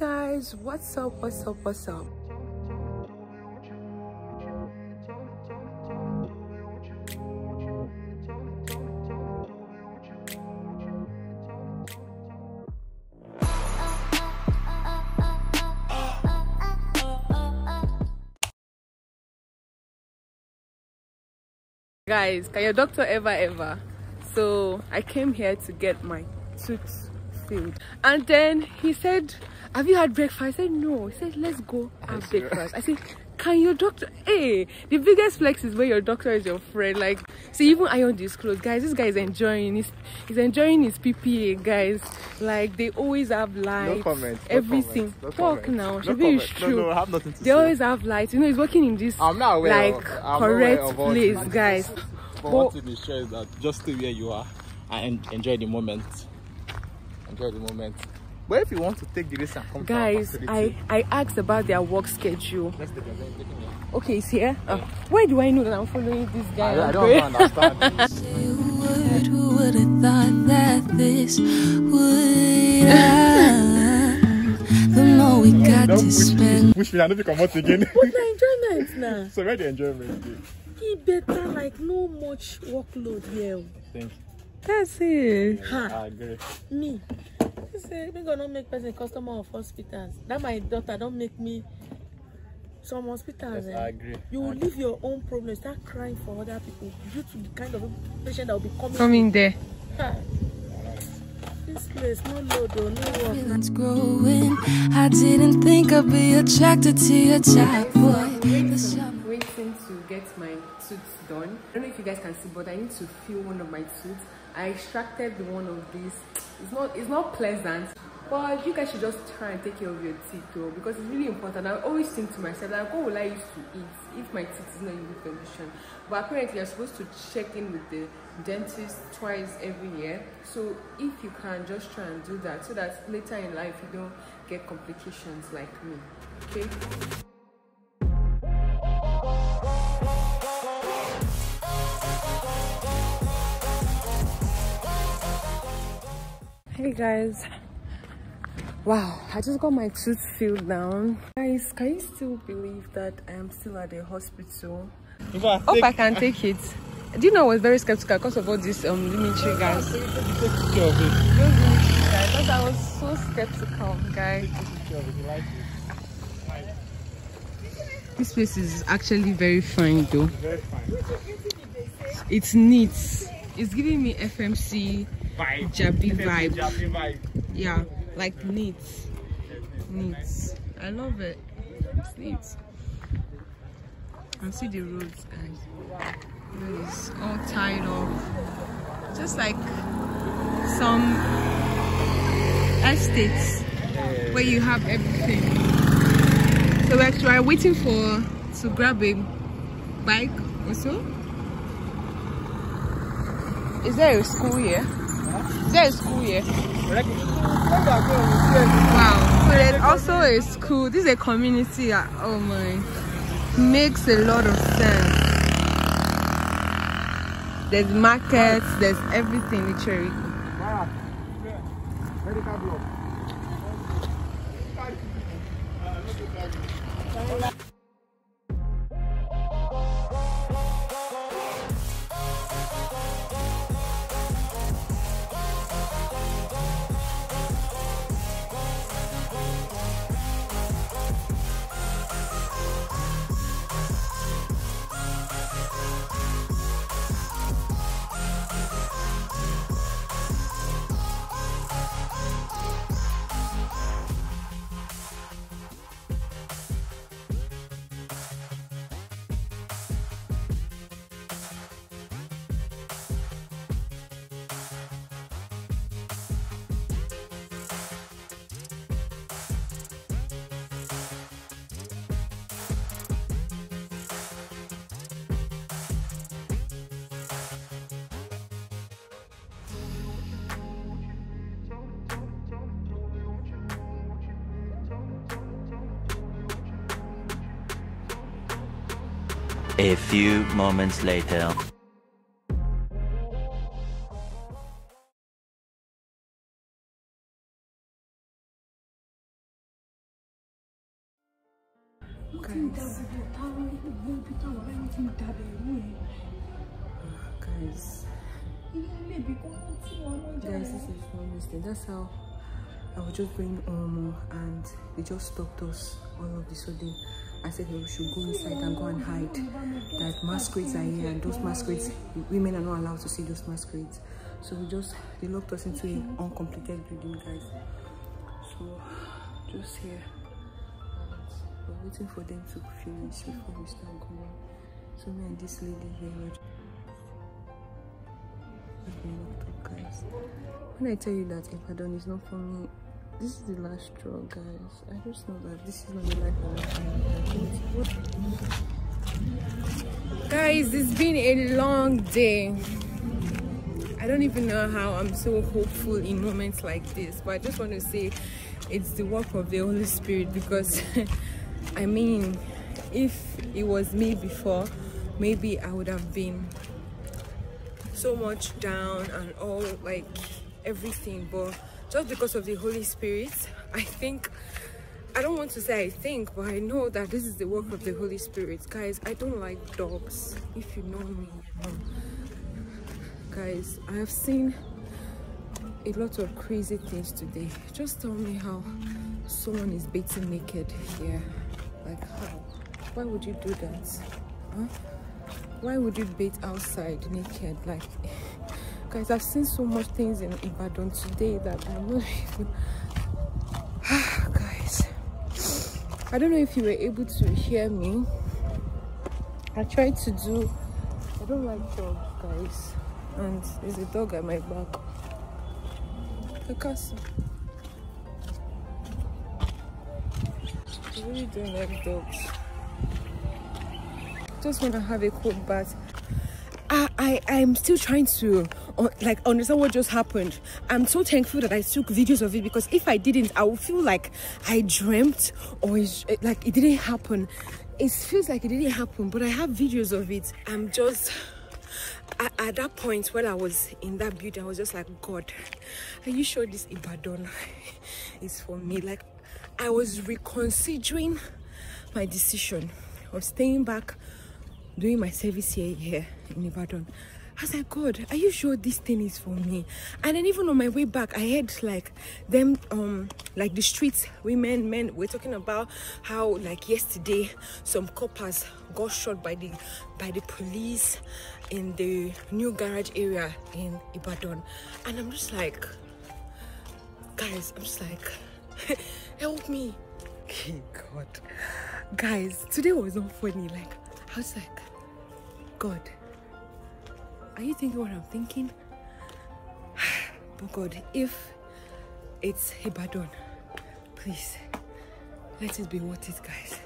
guys what's up what's up what's up? Guys can your doctor ever ever? So i came here to get my tooth filled. And then he said have you had breakfast i said no he said let's go have breakfast i said can your doctor hey the biggest flex is where your doctor is your friend like see even I iron this clothes guys this guy is enjoying he's, he's enjoying his ppa guys like they always have lights No comment. No everything no talk comment, now no should be comment. No, true no, I have nothing to they say. always have lights you know he's working in this I'm not aware like of, correct aware of all place this. guys But thing is sure is that just stay where you are and enjoy the moment. Enjoy the moment. But if you want to take the risk and come guys i i asked about their work schedule let's take it. Let's take it. okay it's here uh, why do i know that i'm following this guy I, I don't going- understand. Say a word, who would have thought that this would? The more we got don't to push spend. push me. I know you come out again. But the enjoyment now so where the enjoyment? dey? e better like no much workload here Thank you. that's it I agree. me you say me gonna make person customer of hospitals that my daughter don't make me some hospitals Yes, eh, I agree. you will leave your own problem start crying for other people due to the kind of patient that will be coming coming there Ha. this place no load o no work growing. I didn't think I'd be attracted to your type, boy. Waiting to get my tooth done. I don't know if you guys can see but i need to fill one of my tooth i extracted one of these. It's not it's not pleasant but you guys should just try and take care of your teeth though because it's really important. I always think to myself like what will i use to eat if my teeth is not in good condition? But apparently you're supposed to check in with the dentist twice every year. So if you can just try and do that so that later in life you don't get complications like me okay Hey guys. Wow, I just got my tooth filled down. Guys, can you still believe that I am still at the hospital? Hope I can take it. Do you know I was very skeptical because of all these um military guys? take picture of it. Those military guys. Because I was so skeptical, guys. Take picture of it. You like? This place is actually very fine though. Very fine. It's neat. It's giving me FMC Vibe. Jabi vibe. Jabi vibe. Yeah, like neat. Neat. I love it. It's neat. And see the roads, guys. It's all tied up. Just like some estates where you have everything. So we're actually waiting for to grab a bike or so. Is there a school here? Is there a school here? Wow. So there's also a school. This is a community. uh, Oh my. Makes a lot of sense. There's markets, there's everything literally. Medical block. A few moments later. guys. Guys, this is not mistake. That's how I was just going home and they just stopped us all of the sudden. I said we should go inside and go and hide. That masquerades are here and those masquerades, women are not allowed to see those masquerades. So we just, they locked us into an uncompleted building, guys. So, just here. We're waiting for them to finish before we start going. So me and this lady here were locked up, guys. When I tell you that Ibadan is not for me, this is the last straw, guys. I just know that this is life I want Guys, it's been a long day. I don't even know how I'm so hopeful in moments like this, but I just want to say it's the work of the Holy Spirit because I mean, if it was me before, maybe I would have been so much down and all like everything, but just because of the Holy Spirit, I think I don't want to say I think, but I know that this is the work of the Holy Spirit. Guys, I don't like dogs. If you know me. Guys, I have seen a lot of crazy things today. Just tell me how someone is baiting naked here. Like how? Why would you do that? Huh? Why would you bait outside naked? Like guys i've seen so much things in ibadan today that i'm not even ah, guys. I don't know if you were able to hear me. I tried to do i don't like dogs guys. And there's a dog at my back. The castle I really don't like dogs. Just want to have a cold bath I, i'm still trying to uh, like understand what just happened. I'm so thankful that i took videos of it because if i didn't i would feel like i dreamt or it's, like it didn't happen. It feels like it didn't happen but i have videos of it. I'm just at, at that point when i was in that building i was just like god are you sure this ibadan is for me? Like i was reconsidering my decision of staying back doing my service here, here in Ibadan. I was like, God, are you sure this thing is for me? And then even on my way back, I heard like them, um, like the streets, women, men, we're talking about how like yesterday some coppers got shot by the by the police in the new garage area in Ibadan. And I'm just like, guys, I'm just like, help me. God. Guys, today was not funny. Like, I was like, God, are you thinking what I'm thinking? But oh, God, if it's Ibadan, please let it be worth it, guys.